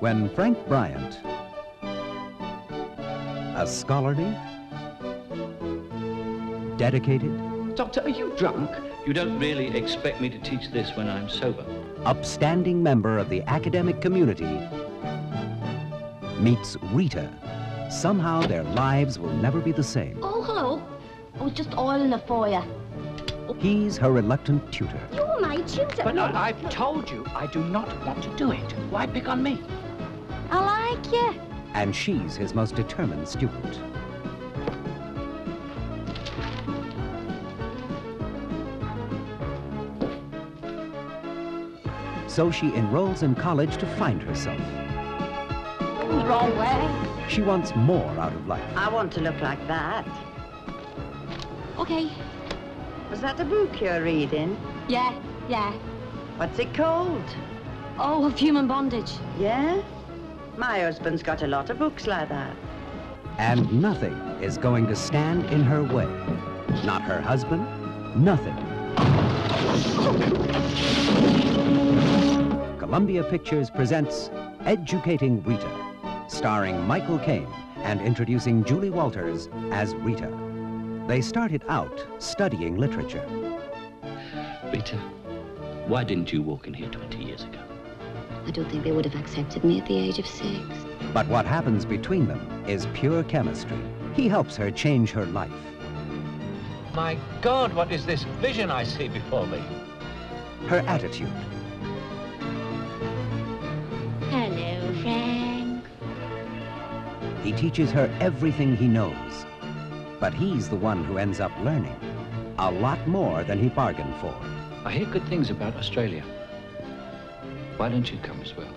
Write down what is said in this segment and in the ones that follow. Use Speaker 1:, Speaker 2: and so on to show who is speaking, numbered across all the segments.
Speaker 1: When Frank Bryant, a scholarly, dedicated,
Speaker 2: Doctor, are you drunk?
Speaker 3: You don't really expect me to teach this when I'm sober.
Speaker 1: upstanding member of the academic community meets Rita, somehow their lives will never be the same.
Speaker 4: Oh, hello. I was just oiling it for you.
Speaker 1: He's her reluctant tutor.
Speaker 4: You're my tutor.
Speaker 2: But I, I've told you I do not want to do it. Why pick on me?
Speaker 4: I like you.
Speaker 1: and she's his most determined student. So she enrolls in college to find herself.
Speaker 4: Wrong way.
Speaker 1: She wants more out of life.
Speaker 5: I want to look like that.
Speaker 4: Okay.
Speaker 5: Was that the book you're reading?
Speaker 4: Yeah, yeah.
Speaker 5: What's it called?
Speaker 4: Oh, of human bondage.
Speaker 5: Yeah? My husband's got a lot of books like that.
Speaker 1: And nothing is going to stand in her way. Not her husband, nothing. Columbia Pictures presents Educating Rita, starring Michael Caine and introducing Julie Walters as Rita. They started out studying literature.
Speaker 3: Rita, why didn't you walk in here 20 years ago?
Speaker 6: I don't think they would have accepted me at the age of six.
Speaker 1: But what happens between them is pure chemistry. He helps her change her life.
Speaker 7: My God, what is this vision I see before me?
Speaker 1: her attitude,
Speaker 6: Hello, Frank.
Speaker 1: He teaches her everything he knows. But he's the one who ends up learning a lot more than he bargained for.
Speaker 3: I hear good things about Australia. Why don't you come as well?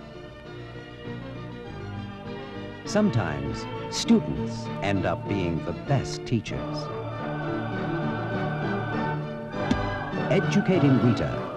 Speaker 1: Sometimes students end up being the best teachers. Educating Rita